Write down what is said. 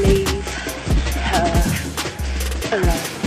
leave her alone.